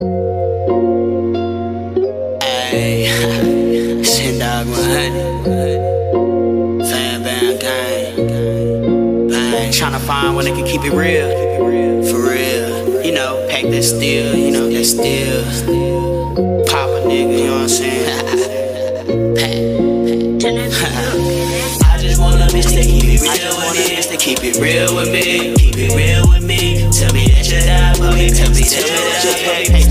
Hey, Hen Dawg 100. Fam Bam Gang. Bang. Tryna find one that can keep it real. For real. You know, pack that steel, you know, that steel. Pop a nigga, you know what I'm saying? I just want a bitch to keep it real. I just want a bitch to keep it real with me. Keep it real with me. Tell me that you die for me. Tell me, me that you pay the steel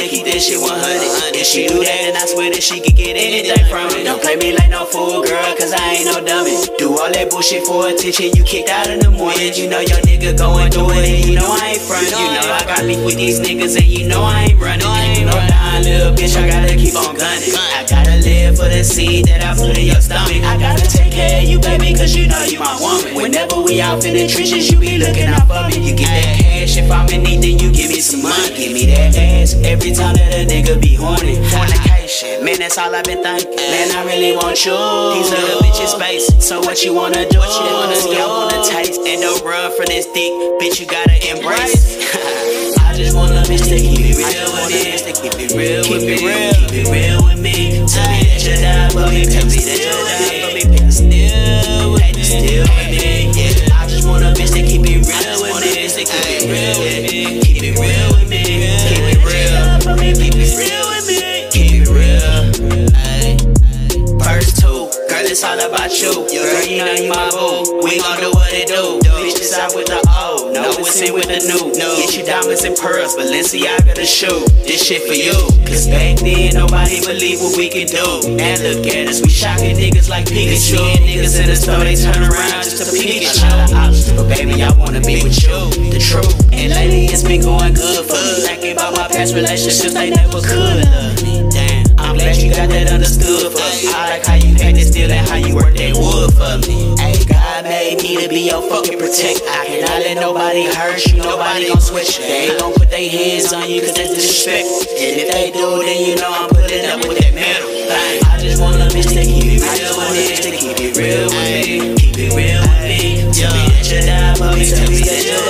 a keep that shit 100. If she do that, then I swear that she could get anything from it. Don't play me like no fool, girl, cause I ain't no dummy. Do all that bullshit for attention, you kicked out in the morning. You know your nigga going through it, and you know I ain't front. You know I got beef with these niggas, and you know I ain't running. You know dying little bitch, I gotta keep on gunning. I gotta live for the seed that I put in your stomach. I gotta take care of you, baby, cause you know you my woman. Whenever we out in the trenches, you be looking out for me. You get that cash if I'm in money. Give me that ass every time that a nigga be horny. Fornication, man, that's all I've been thinking. Man, I really want you. These little bitches space. So what you wanna do? What you wanna see? I wanna taste and don't run from this dick, bitch. You gotta embrace. I just want a bitch to keep it real with me. Keep it real keep with me. Real. Keep it real with me. Tell me that you die for me. Tell me that you die for me. Pick the steel with me. Steel with me. Yeah. I just want a bitch to keep it real with me. To keep it real with me. All about you. Girl, you know you my boo. We gon' do what it do. Bitches out with the old, no it's in with the new. Get you diamonds and pearls, Balenciaga the shoe. This shit for you. Cause back then, nobody believed what we could do. Now look at us, we shocking niggas like Pikachu. And niggas in the store, they turn around just to you. A lot of options, but baby, I wanna be with you. The truth. And lately, it's been going good for me. Thinking about my past relationships, they never could love me. Glad you got that understood for me. I like how you pack that steel and how you work that wood for me. Hey, God made me to be your fucking protector. I cannot let nobody hurt you, nobody gon' switch you. They gon' put their hands on you cause that's disrespect. And if they do, then you know I'm putting up with that metal. Thing. I just want a bitch to keep it. I just want a bitch to keep it real with me. Keep it real with me. Tell me that you die for me. Tell me that you.